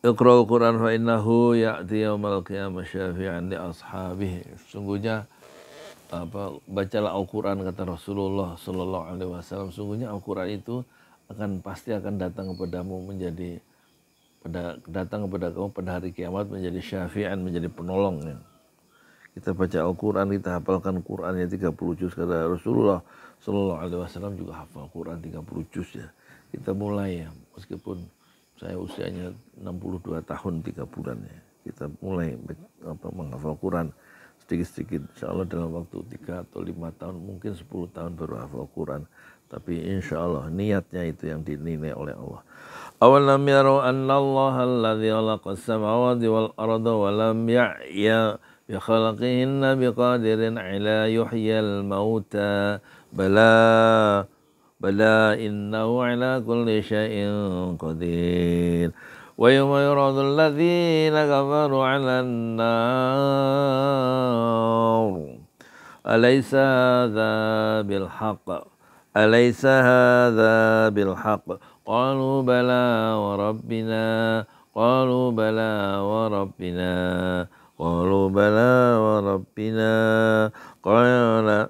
Iqra'ul Quran fa innahu ya'ti yaumal qiyamah syafi'an li ashabihi. Sungguhnya apa bacalah Al-Qur'an kata Rasulullah sallallahu alaihi wasallam. Sungguhnya Al-Qur'an itu akan pasti akan datang kepadamu menjadi pada datang kepada kamu pada hari kiamat menjadi syafi'an menjadi penolong ya. Kita baca Al-Quran, kita hafalkan Quran ya 30 juz kata Rasulullah Sallallahu Alaihi Wasallam juga hafal Quran 30 juz ya. Kita mulai ya, meskipun saya usianya 62 tahun tiga bulan ya. Kita mulai apa menghafal Quran sedikit-sedikit. Insya Allah dalam waktu tiga atau lima tahun mungkin 10 tahun baru hafal Quran. Tapi insya Allah niatnya itu yang dinilai oleh Allah. Awalam yaru anna Allah alladhi khalaqa samawati wal arda wa lam ya'ya bi khalaqihinna biqadirin ila yuhyal mauta. Bala بلى إنه على كل شيء قدير. ويوم يراد الذين كفروا على النار. أليس هذا بالحق؟ أليس هذا بالحق؟ قالوا بلى وربنا. قالوا بلى وربنا. قالوا بلى وربنا. قال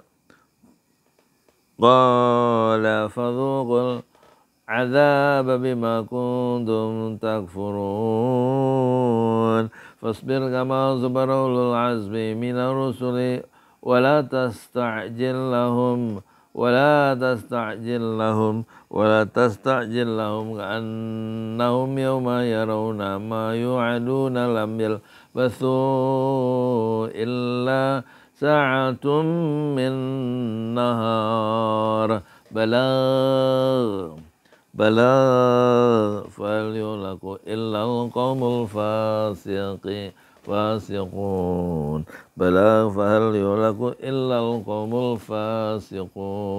قال فذوقوا العذاب بما كنتم تكفرون. فاصبر كما صبر أولو العزم من الرسل ولا تستعجل لهم ولا تستعجل لهم ولا تستعجل لهم كأنهم يوم يرون ما يوعدون لم يلبثوا إلا ساعة من نهار. بلاغ بلاغ فليلك إلا القوم الفاسقين فاسقون. بلاغ فهل يهلك إلا القوم الفاسقون.